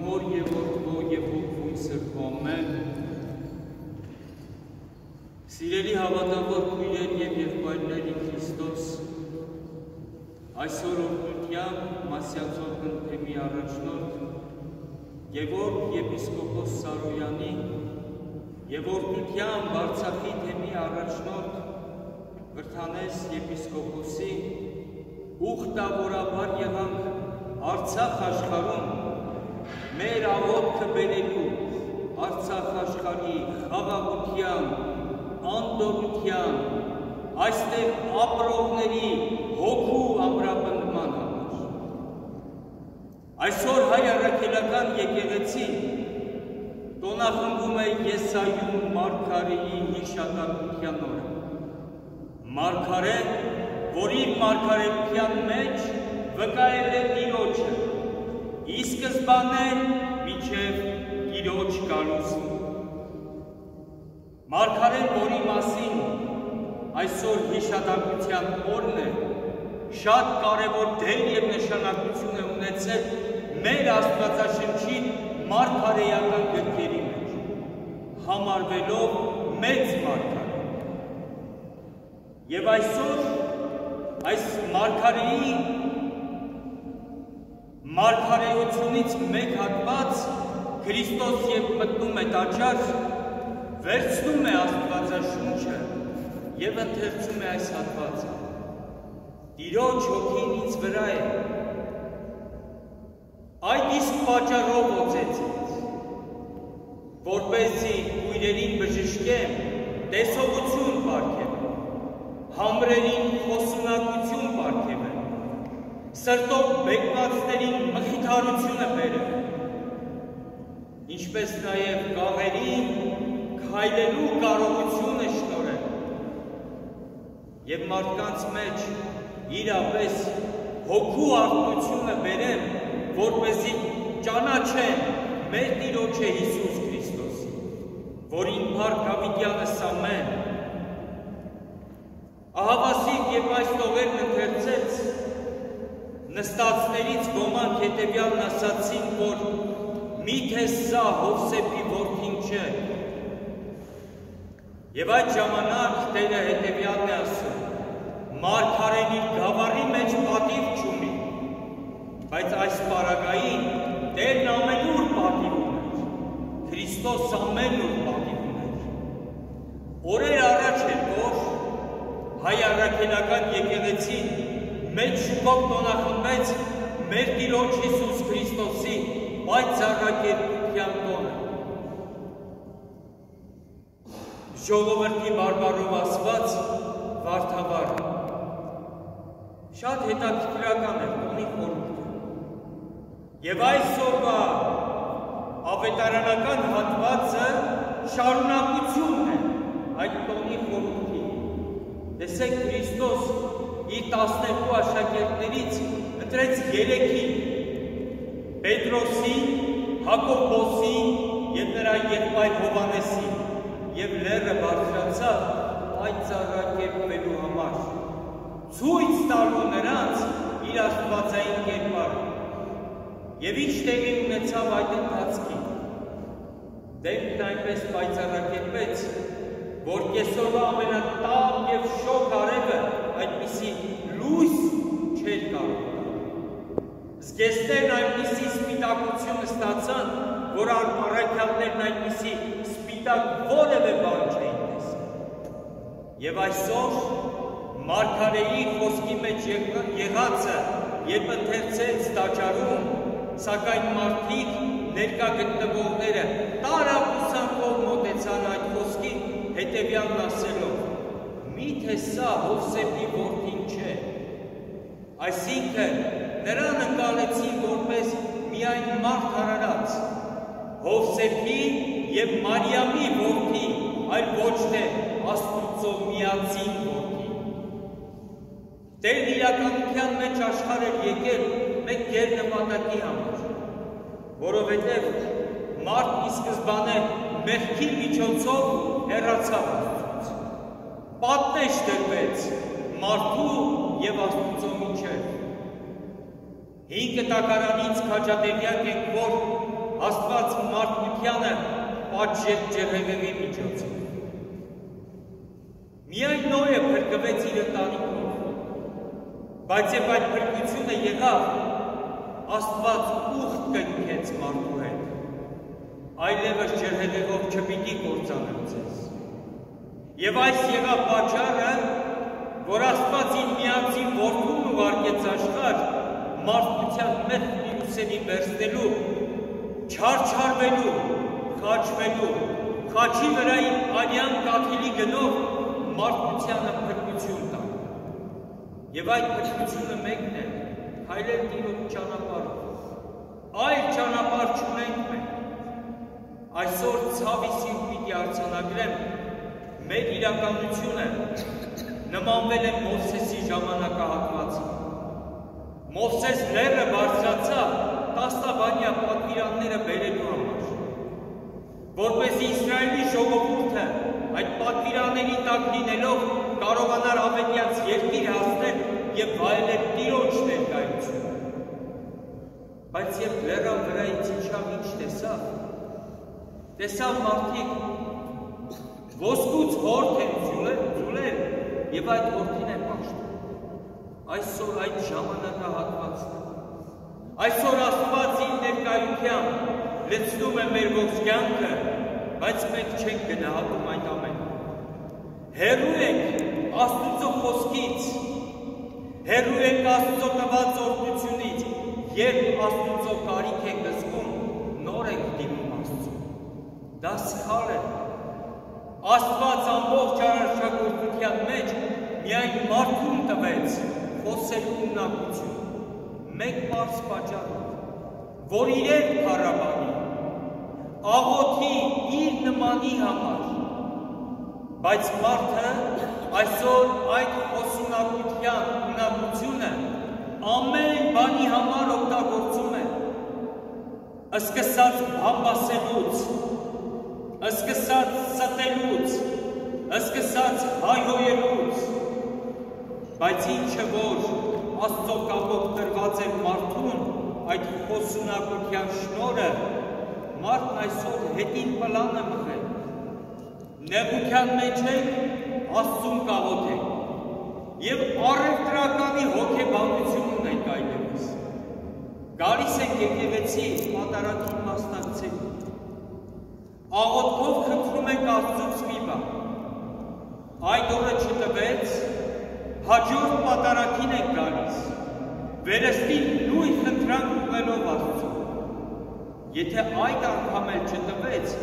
եւ որդվո եւ հոգվում սրբո ամեն։ Սիրելի հավատավոր քույրեր եւ եղբայրների Քրիստոս, այսօր օրհնությամբ Մասյացոր քննի առաջնորդ Գևորգ եպիսկոպոս Սարոյանի եւ օրհնությամբ Արցախի թեմի առաջնորդ Վրթանես եպիսկոպոսի ուխտավորաբար եղանք Արցախ աշխարհում մեր աղոթքը բերելու Արցախ աշխարհի խաղաղության, անդորության, այստեղ ապրողների հոգու ամրապնդման համար։ Այսօր հայ առաքելական եկեղեցին տոնախմբում է Եսայում Մարգարեի հիշատակության օրը։ Մարգարե, որ իր մարգարեության մեջ վկայել է Տիրոջը, ի սկզբանե միջև Տիրոջ գալուսն։ Մարգարեն, որի մասին այսօր հիշատակության օրն է, շատ կարևոր դեր եւ նշանակություն է ունեցել մեր Աստվածաշնչի մարգարեական գրքերի մեջ, համարվելով մեծ մարգարե։ Եվ այսօր այս մարգարեի Մարգարեությունից մեկ հատված Քրիստոս երբ մտնում է տաճար, վերցնում է Աստվածաշունչը եւ ընթերցում է այս հատվածը։ Տիրոջ հոգին ինձ վրա է։ Այդ իսկ պատճառով օծեց ինձ, որպեսզի քույրերին բժշկեմ, տեսողություն պարգևեմ, համրերին խոսունակություն պարգևեմ սրտով բեկվածներին մխիթարությունը բերեմ, ինչպես նաև գաղերին քայլելու կարողությունը շնորհեմ եւ մարդկանց մեջ իրապես հոգու արտությունը բերեմ, որպեսզի ճանաչեն մեր Տիրոջը Հիսուս Քրիստոսի, որին Փառք Դավիթյանը սամեն Ահավասիկ եւ այս տողերն ընթերցեց նստածներից ոմանք հետևյալն ասացին, որ միթե սա Հովսեփի որդին չէ։ Եվ այդ ժամանակ Տերը հետևյալն է ասում. Մարգարեն իր գավառի մեջ պատիվ չունի, բայց այս պարագային Տերն ամենուր պատիվ ուներ։ Քրիստոս ամենուր պատիվ ուներ։ Օրեր առաջ որ հայ առաքելական եկեղեցին մեծ շուկով տոնախմբեց մեր Տիրոջ Հիսուս Քրիստոսի պայծառակերպության տոնը։ Ժողովրդի բարբարով ասված վարդավար։ Շատ հետաքրքրական էր տոնի խորհուրդը։ Եվ այսօրվա ավետարանական հատվածը շարունակությունն է այդ տոնի խորհրդի։ Տեսեք Քրիստոս իր 12 աշակերտներից ընտրեց 3-ին՝ Պետրոսին, Հակոբոսին եւ նրա եղբայր Հովանեսին, եւ լերը բարձրացավ այդ ծառակերպվելու համար։ Ցույց տալու նրանց իր աստվածային կերպարը։ Եվ ինչ տեղի ունեցավ այդ ընթացքին։ Դեմքն այնպես պայծառակերպեց, որ կեսօրվա ամենատավ եւ շոկ արևը այդպիսի լույս չէր կարող տալ։ Զգեստերն այնպիսի սպիտակություն ստացան, որ առաքյալներն այնպիսի սպիտակ որևէ բան չէին տեսել։ Եվ այսօր Մարգարեի խոսքի մեջ եղածը, երբ ընթերցեց տաճարում, սակայն մարդիկ ներկա գտնվողները տարապուսանքով մոտեցան այդ խոսքին հետևյալն ասելով միթե սա Հովսեփի որդին չէ։ Այսինքն նրան ընկալեցին որպես միայն մարդ հարարած, Հովսեփի եւ Մարիամի որդի, այլ ոչ թե Աստուծո միածին որդի։ Տերն իրականության մեջ աշխարհ էր եկել մեկ գեր նպատակի համար, որովհետև մարդ ի սկզբանե մեղքի միջոցով հեռացավ պատնեշ դրվեց մարդու եւ Աստուծո միջև։ Հինգ տակարանից քաջատեղյակ ենք, որ Աստված մարդկությանը պատժեց ջեղեղեղի միջոցով։ Միայն Նոյը փրկվեց իր ընտանիքով, բայց եւ այդ փրկությունը եղավ Աստված ուխտ կնքեց մարդու հետ։ Այլևս ջրհեղեղով չպիտի կործանել ձեզ։ Եվ այս եղավ պատճառը, որ Աստված իր միածին որդուն ուղարկեց աշխարհ մարդկության մեծ վիրուսերի վերցնելու, չարչարվելու, խաչվելու, խաչի վրային արյան կաթիլի գնով մարդկությանը փրկություն տա։ Եվ այդ փրկությունը մեկն է, հայլել Տիրոջ ճանապարհով։ Այլ ճանապարհ չունենք մենք։ Այսօր ցավի սիրտ պիտի արձանագրեմ մեր իրականությունը նմանվել է Մովսեսի ժամանակահատվածին։ Մովսես լերը բարձրացավ տասնաբանյա պատվիրանները բերելու համար, որպեսզի Իսրայելի ժողովուրդը այդ պատվիրանների տակ լինելով կարողանար ավետյաց երկիր հասնել եւ վայելել Տիրոջ ներկայությունը։ Բայց երբ լեռան վրայից իջավ ինչ տեսավ, տեսավ մարդիկ ոսկուց հորթ են ձուլել, ձուլել եւ այդ հորթին են պաշտում։ Այսօր այդ ժամանակահատվածն է Այսօր Աստված իր ներկայությամբ լցնում է մեր ողջ կյանքը, բայց մենք չենք գնահատում այդ ամենը։ Հերու ենք Աստծո խոսքից, հերու ենք Աստծո տված օրդությունից, երբ Աստծո կարիք ենք զգում, նոր ենք դիմում Աստծո։ Դա սխալ է։ Աստված ամբողջ արարչագործության մեջ միայն մարդուն տվեց խոսելու ունակություն մեկ պարս պատճառով, որ իրեն փառաբանի, աղոթի իր նմանի համար, բայց մարդը այսօր այդ խոսունակության ունակությունը ամեն բանի համար օգտագործում է, սկսած բամբասելուց, սկսած ստելուց, սկսած հայհոյելուց, բայց ինչը որ Աստծո կամոք տրված է մարդուն այդ խոսունակության շնորը, մարդն այսօր հետին պլան է մղել։ Նեղության մեջ ենք Աստծուն կաղոթենք եւ առևտրականի հոգեբանություն ունենք այդպես։ Գալիս ենք եկեղեցի պատարակին մասնակցելու։ Աղոթքով խնդրում ենք Աստծուց մի բան։ Այդ օրը չտվեց, հաջորդ պատարակին ենք գալիս, վերստին նույն խնդրանք ուղելով Աստծո։ Եթե այդ անգամ էլ չտվեց,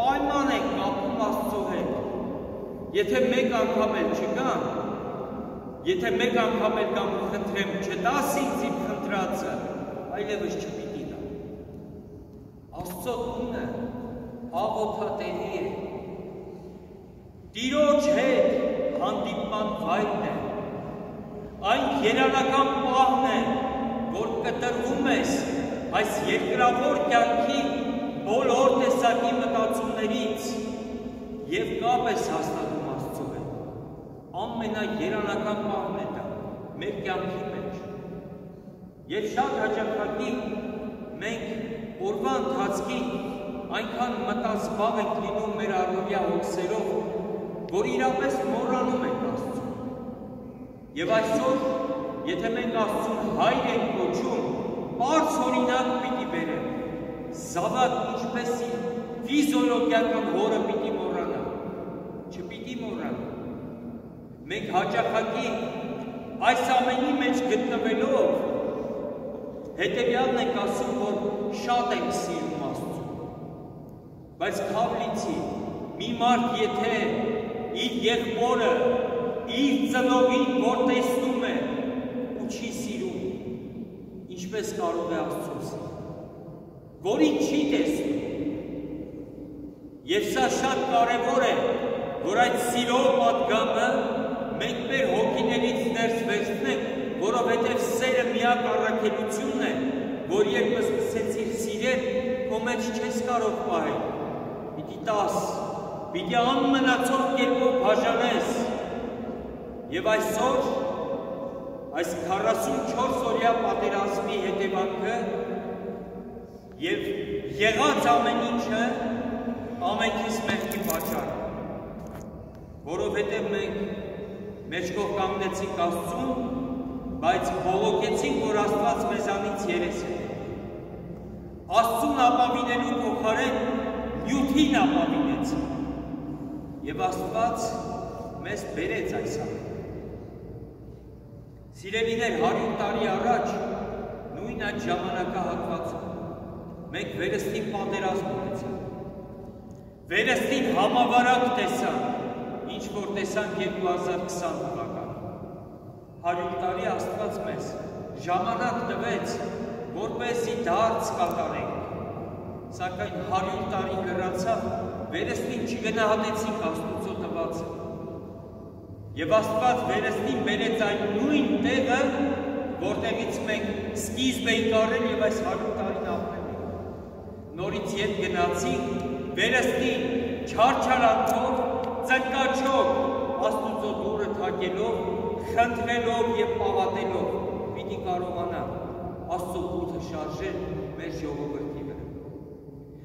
պայման ենք կապում Աստծո հետ։ Եթե մեկ անգամ էլ չգան, եթե մեկ անգամ էլ կամ խնդրեմ չտաս ինձ իմ խնդրածը, այլևս չպիտի դա։ Աստծո տունը աղոթատեղի է։ Տիրոջ հետ հանդիպման վայրն է այն երանական պահն է, որ կտրվում ես այս երկրավոր կյանքի բոլոր տեսակի մտածումներից եւ կապ ես հաստատում Աստծո հետ։ Ամենա երանական պահն է դա մեր կյանքի մեջ։ Եվ շատ հաճախակի մենք օրվա ընթացքին այնքան մտազբաղ ենք լինում մեր առօրյա հոգսերով, որ իրապես մոռանում ենք Աստծո Եվ այսօր, եթե մենք Աստծուն հայր ենք կոչում, բարձ օրինակ պիտի բերենք։ Զավակ ինչպես ֆիզիոլոգիական հորը պիտի մոռանա։ Չպիտի մոռանա։ Մենք հաճախակի այս ամենի մեջ գտնվելով հետևյալն ենք ասում, որ շատ ենք սիրում Աստծուն։ Բայց քավլիցի մի մարդ եթե իր եղբորը իր ծնողին, որ տեսնում է ու չի սիրում, ինչպես կարող է Աստծո որին չի տեսնում։ Եվ սա շատ կարևոր է, որ այդ սիրո պատգամը մենք մեր հոգիներից ներս վերցնենք, որովհետև սերը միակ առաքելությունն է, որ երբ սկսեցիր սիրել, քո մեջ չես կարող պահել։ Պիտի տաս, պիտի անմնացող կերպով բաժանես, Եվ այսօր այս 44 օրյա պատերազմի հետևանքը Եվ եղած ամեն ինչը ամենքից մեղքի պատճառ է։ Որովհետև մենք մեջ կողմ կանգնեցինք Աստծուն, բայց բողոքեցինք, որ Աստված մեզանից երես է։ Աստծուն ապավինելու փոխարեն նյութին ապավինեցինք։ Եվ Աստված մեզ բերեց այս ամենը։ Սիրելիներ 100 տարի առաջ նույն այդ ժամանակահատվածում մենք վերստին պատերազմ ունեցանք։ Վերստին համավարակ տեսանք, ինչ որ տեսանք 2020 թվականին։ 100 տարի Աստված մեզ ժամանակ տվեց, որպեսի դարձ կատարենք։ Սակայն 100 տարի լրացավ, վերստին չգնահատեցինք Աստուծո տվածը Եվ Աստված վերստին բերեց այն նույն տեղը, որտեղից մենք սկիզբ էինք արել եւ այս 100 տարին ապրել ենք։ Նորից ետ գնացինք, վերստին չարչարանքով, ծնկաչով, Աստուծո դուրը թակելով, խնդրելով եւ պավատելով, պիտի կարողանա Աստծո ուրթը շարժել մեր վրա։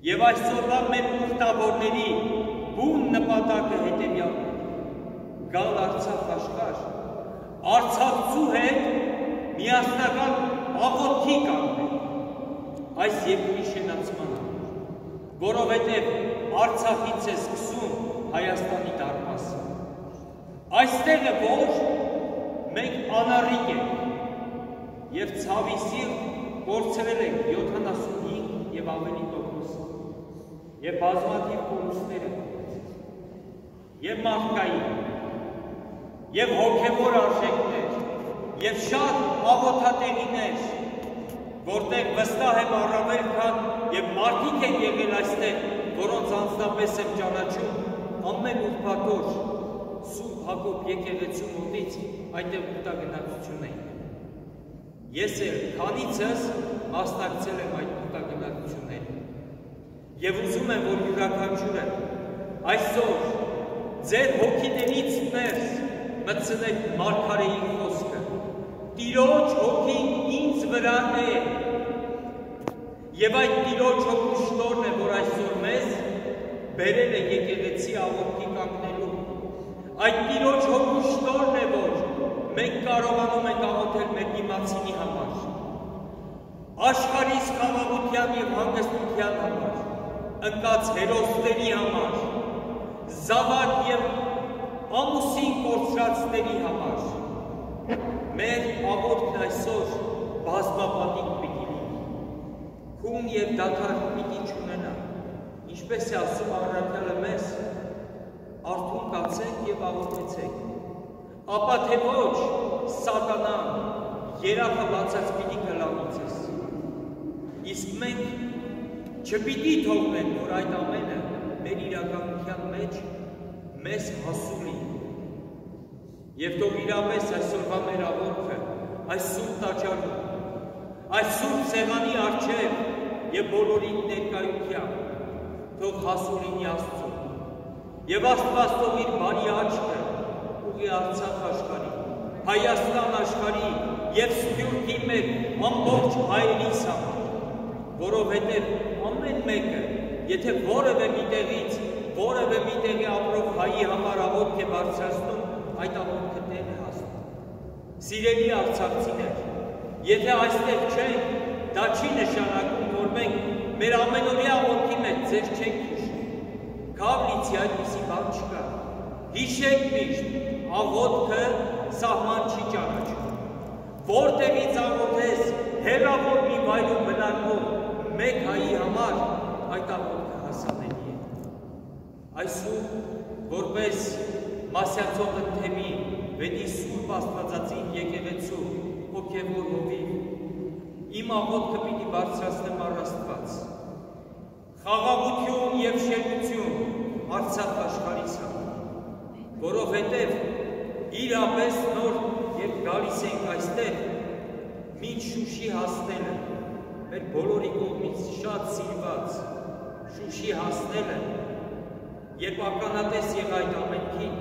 Եվ այսօրվա մեր ուխտավորների բուն նպատակը հետևյալն է. գալ Արցախ աշխար, Արցախցու հետ միասնական աղոթքի կանգնել այս երկրի շենացման որովհետև Արցախից է սկսում Հայաստանի դարպասը։ Այստեղը որ մենք անառիկ ենք եւ ցավի սիրտ կորցրել ենք 75 եւ ավելի տոկոս եւ բազմաթիվ կորուստներ եւ մարդկային եւ հոգեվոր արժեքներ եւ շատ աղոթատեղիներ, որտեղ վստահ եմ առավել քան եւ մարդիկ են եղել այստեղ, որոնց անձնապես եմ ճանաչում ամեն ուրբաթօր Սուրբ Հակոբ եկեղեցու մոտից այդտեղ ուտագնացություն էին։ Ես էլ քանիցս մասնակցել եմ այդ ուտագնացություններին։ Եվ ուզում եմ, որ յուրաքանչյուրը այսօր ձեր հոգիներից ներս մտցնեք մարգարեի խոսքը։ Տիրոջ հոգին ինձ վրա է։ Եվ այդ տիրոջ հոգու շնորհն է, որ այսօր մեզ բերել է եկեղեցի աղոթքի կանգնելու։ Այդ տիրոջ հոգու շնորհն է, որ մենք կարողանում ենք աղոթել մեր դիմացինի համար։ Աշխարհի խաղաղության եւ հանգստության համար, ընկած հերոսների համար, զավակ եւ ամուսին կորցրածների համար։ Մեր աղորդն այսօր բազմապատիկ պիտի լինի։ Քուն եւ դաթար պիտի չունենա։ Ինչպես է ասում առաքյալը մեզ, արթուն կացեք եւ աղոթեցեք։ Ապա թե ոչ, սատանան երախը բացած պիտի կլանիցես։ Իսկ մենք չպիտի թողնենք, որ այդ ամենը մեր իրականության մեջ մեզ հասունի։ Եվ թող իրապես այսօրվա մեր աղոթքը, այս սուրբ տաճարում, այս սուրբ սեղանի առջև եւ բոլորի ներկայությամբ թող հասուն լինի Աստծուն։ Եվ Աստված թող իր բարի աչքը ուղի Արցախ աշխարհի, Հայաստան աշխարհի եւ Սփյուռքի մեր ամբողջ հայերիս համար, որովհետեւ ամեն մեկը, եթե որևէ մի տեղից որևէ մի տեղի ապրող հայի համար աղոթք է բարձրացնում, այդ աղոթքը տեղ է հասնում։ Սիրելի արցախցիներ, եթե այստեղ չենք, դա չի նշանակում, որ մենք մեր ամենօրյա աղոթքի մեջ ձեր չենք հիշում։ Քավլիցի այդպիսի բան չկա։ Հիշեք միշտ, աղոթքը սահման չի ճանաչում։ Որտեղից աղոթես հերավոր մի վայրում բնակվող մեկ հայի համար այդ աղոթքը հասանելի Այսու, որպես մասյացող ընթեմի վետի սուրպ աստվածածին եկեղեցու հոգևոր հովիվ, իմ աղոտքը պիտի բարձրացնեմ առաստված, խաղաղություն և շերություն արցախ աշխարիս համար, որովհետև իրապես նոր երբ գալիս ենք այստեղ, մինչ շուշի հասնելը, մեր բոլորի կողմից շատ սիրված շուշի հասնելը, Երբ ականատես եղա այդ ամենքին,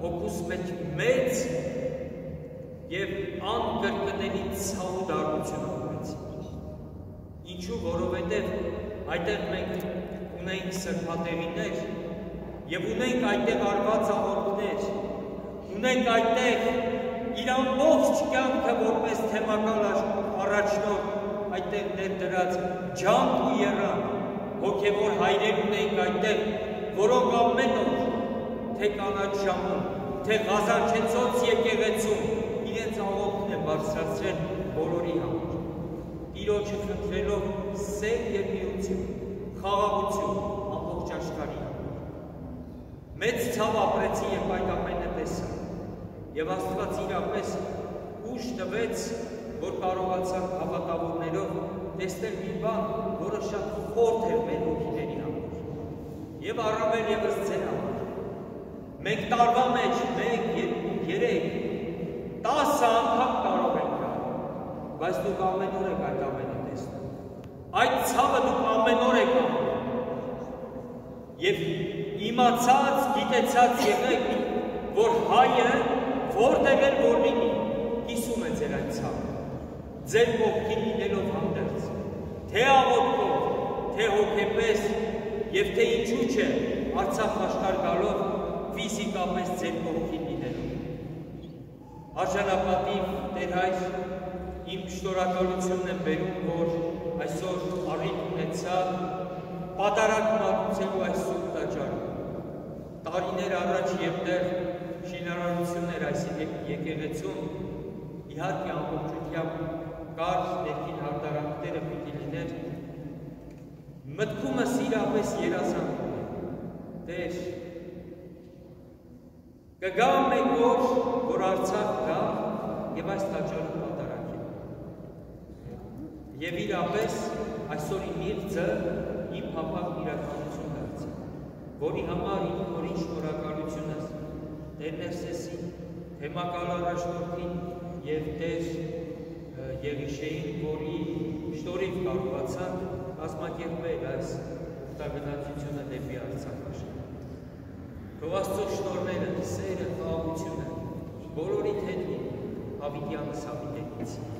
հոգուս մեջ մեծ եւ անկրկնելի ցավ դառնություն ապրեցի։ Ինչու, որովհետև այդտեղ մենք ունենք սրբատեղիներ եւ ունենք այդտեղ արված աղոթքներ, ունենք այդտեղ իր ամբողջ կյանքը որպես թեմակալ առաջնոր այդտեղ ներդրած ջանք ու երան հոգևոր հայրեր ունենք այդտեղ, որոնք ամեն օր թե կանաչ ժամում, թե Ղազարչեցոց եկեղեցում իրենց աղոթքն են բարձրացրել բոլորի համար։ Տիրոջը խնդրելով սեր եւ միություն, խաղաղություն ամբողջ աշխարհի համար։ Մեծ ցավ ապրեցի եւ այդ ամենը տեսա։ Եվ Աստված իրապես ուժ տվեց, որ կարողացա հավատավորներով տեսնել մի բան, որը շատ խորթ էր մեր հոգիների համար։ Եվ առավել եւս ձեր համար։ Մենք տարվա մեջ 1, 2, 3, 10 անգամ կարող ենք բայց դուք ամեն օր եք այդ ամենը տեսնում։ Այդ ցավը դուք ամեն օր եք անում։ Եվ իմացած, գիտեցած եղեք, որ հայը որտեղ էլ որ լինի, Ձեր կողքին լինելով հանդերձ, թե աղոթքով, թե հոգեպես, եւ թե ինչու՞ չէ, Արցախ աշխարհ գալով ֆիզիկապես ձեր կողքին լինելով։ Արժանապատիվ Տեր հայր իմ շնորհակալությունն եմ բերում, որ այսօր առիթ ունեցա պատարակ մատուցելու այս սուրբ տաճարում։ Տարիներ առաջ երբեր շինարարություններ այս եկեղեցում իհարկե ամբողջությամբ կար ներքին հարդարանքները պիտի լիներ մտքումս իրապես երազանքում է Տեր կգա մեկ օր որ Արցախ գա եւ այս տաճարում Եվ իրապես այսօր իմ իրձը իմ փափակ իրականություն դարձավ, որի համար իմ նորին շնորհակալություն ես Տեր Ներսեսին, թեմակալ առաջնորդին եւ Տեր Եղիշեին, որի շնորհիվ կարողացան կազմակերպել այս ուտագնացությունը դեպի Արցախ աշխարհ։ Թող Աստծո շնորհները, սերը, խաղաղությունը բոլորի լինի Հավիտյանս հավիտենից։